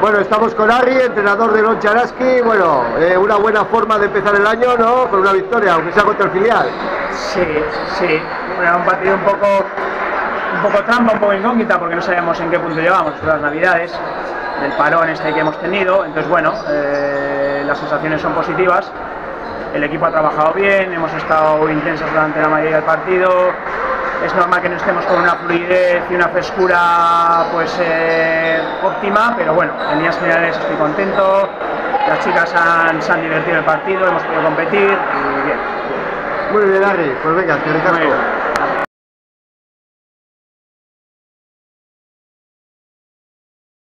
Bueno, estamos con Ari, entrenador de Lon Charaski. Bueno, eh, una buena forma de empezar el año, ¿no? Con una victoria, aunque sea contra el filial. Sí, sí. Bueno, un partido un poco, un poco trampa, un poco incógnita, porque no sabemos en qué punto llevamos las navidades, del parón este que hemos tenido. Entonces, bueno, eh, las sensaciones son positivas. El equipo ha trabajado bien, hemos estado intensos durante la mayoría del partido. Es normal que no estemos con una fluidez y una frescura pues eh, óptima, pero bueno, en líneas generales estoy contento. Las chicas han, se han divertido el partido, hemos podido competir y bien. Muy bien, Ari. Pues venga, te.